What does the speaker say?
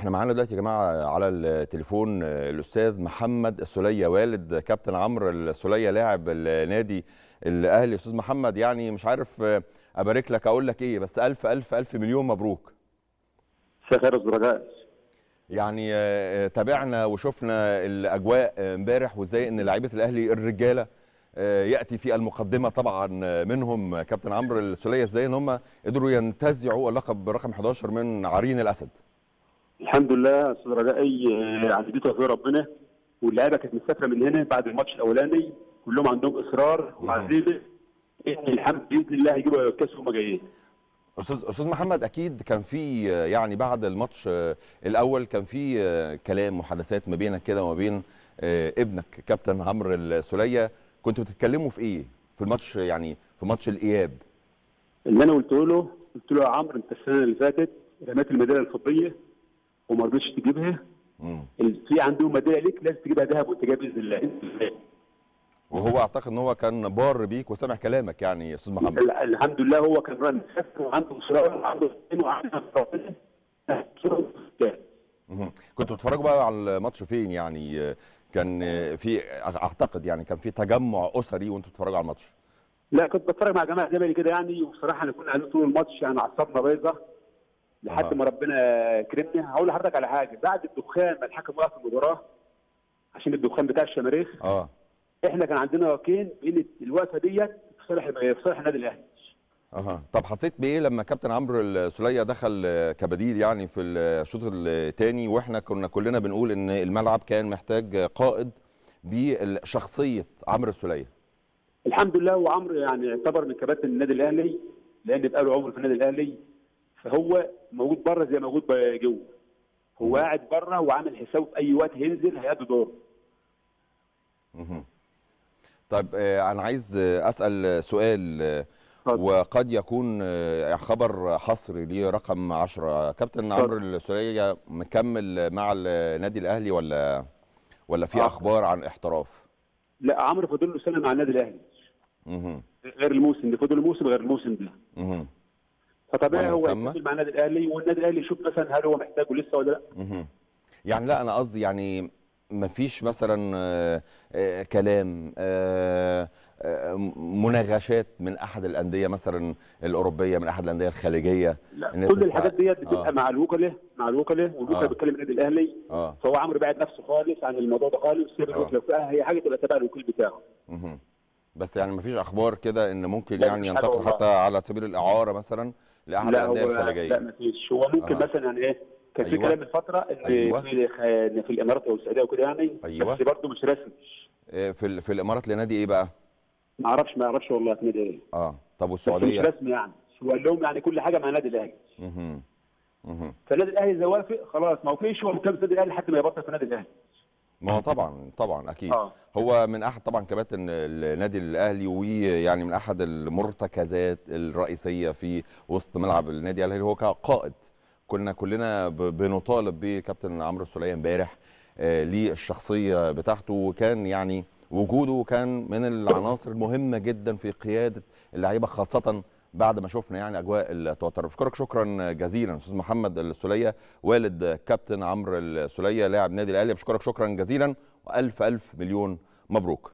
إحنا معانا دلوقتي يا جماعة على التليفون الأستاذ محمد السليه والد كابتن عمرو السليه لاعب النادي الأهلي. أستاذ محمد يعني مش عارف أبارك لك أقول لك إيه بس ألف ألف ألف مليون مبروك. مساء خير الرجاء يعني تابعنا وشفنا الأجواء امبارح وإزاي إن لعيبة الأهلي الرجالة يأتي في المقدمة طبعا منهم كابتن عمرو السليه إزاي إن هم قدروا ينتزعوا اللقب رقم 11 من عرين الأسد. الحمد لله أستاذ رجائي يعني دي توفيق ربنا. واللعيبة كانت مسافرة من هنا بعد الماتش الأولاني. كلهم عندهم إصرار وعزيمة. ان الحمد بإذن الله هيجيبوا الكاس وهم جايين. أستاذ أستاذ محمد أكيد كان في يعني بعد الماتش الأول كان في كلام محادثات ما بينك كده وما بين ابنك كابتن عمرو السليه كنتوا بتتكلموا في إيه؟ في الماتش يعني في ماتش الإياب. اللي أنا قلت له قلت له يا عمرو أنت السنة اللي فاتت رميت الميدالية الفضية. وما رضيتش تجيبها. في عندهم ميدالية ليك لازم تجيبها ذهب وانت جاي بإذن الله. وهو أعتقد إن هو كان بار بيك وسامع كلامك يعني يا أستاذ محمد. الحمد لله هو كان رن وعنده اصرار وعنده وعنده. كنتوا بتتفرجوا بقى على الماتش فين يعني؟ كان في أعتقد يعني كان في تجمع أسري وأنتوا بتتفرجوا على الماتش. لا كنت بتفرج مع جماعة زمايلي كده يعني وبصراحه إحنا كنا قاعدين طول الماتش يعني اعصابنا بايظة. لحد آه. ما ربنا كرمنا هقول لحضرتك على حاجة. بعد الدخان ما الحكم وقف المباراة عشان الدخان بتاع الشماريخ آه. إحنا كان عندنا يقين ان الوقفة ديت في صالح في صالح النادي الأهلي. أها. طب حسيت بإيه لما كابتن عمرو السليه دخل كبديل يعني في الشوط الثاني وإحنا كنا كلنا بنقول إن الملعب كان محتاج قائد بشخصية عمرو السليه الحمد لله. وعمرو يعني يعتبر من كباتن النادي الأهلي لأن بقى له عمر في النادي الأهلي. فهو موجود بره زي موجود جوه هو قاعد بره وعامل حسابه في أي وقت هينزل هيأدي دوره. طيب آه، أنا عايز أسأل سؤال آه،. وقد يكون آه، خبر حصري لرقم 10 كابتن. عمرو السليه مكمل مع النادي الأهلي ولا ولا في. أخبار عن احتراف لا عمرو فاضل له سنة مع النادي الأهلي. غير الموسم ده فاضل له موسم غير الموسم ده. فطبيعي هو؟ يكمل مع النادي الأهلي والنادي الأهلي يشوف مثلا هل هو محتاجه لسه ولا لأ. يعني لا أنا قصدي يعني ما فيش مثلا آه، آه، كلام آه، آه، مناغشات من أحد الأندية مثلا الأوروبية من أحد الأندية الخليجية لا كل تستع- الحاجات ديت بتبقى آه. مع الوكلاء مع الوكلاء والوكلاء آه. بيتكلم النادي الأهلي آه فهو عمرو بعد نفسه خالص عن الموضوع ده خالص سيب آه. الوكلاء بقى هي حاجة تبقى تبع الوكيل بتاعه. بس يعني ما فيش أخبار كده إن ممكن لا، يعني مفيش ينتقل. حتى على سبيل الإعارة مثلا لأحد لا الأندية لا الخليجية ما فيش هو ممكن آه. مثلا يعني إيه كان في أيوة. كلام من فتره ان أيوة. في إن في الإمارات أو السعودية وكده يعني أيوة. بس برضه مش رسمي آه، في في الإمارات لنادي إيه بقى ما أعرفش ما أعرفش والله في نادي إيه آه طب بس مش والسعوديه رسمي يعني هو قال لهم يعني كل حاجة مع النادي الأهلي. مهم. فالنادي الأهلي إذا وافق خلاص ما فيش هو مكمل النادي الأهلي لحد ما يبطل في النادي الأهلي ما هو طبعا طبعا أكيد. آه. هو من أحد طبعا كباتن النادي الأهلي ويعني من أحد المرتكزات الرئيسية في وسط ملعب النادي الأهلي هو كقائد. كنا كلنا بنطالب بكابتن عمرو السوليه امبارح آه، للشخصية بتاعته وكان يعني وجوده كان من العناصر المهمة جدا في قيادة اللعيبة خاصة بعد ما شفنا يعني أجواء التوتر. بشكرك شكرا جزيلا أستاذ محمد السوليه والد كابتن عمرو السوليه لاعب نادي الأهلي. بشكرك شكرا جزيلا وألف ألف مليون مبروك.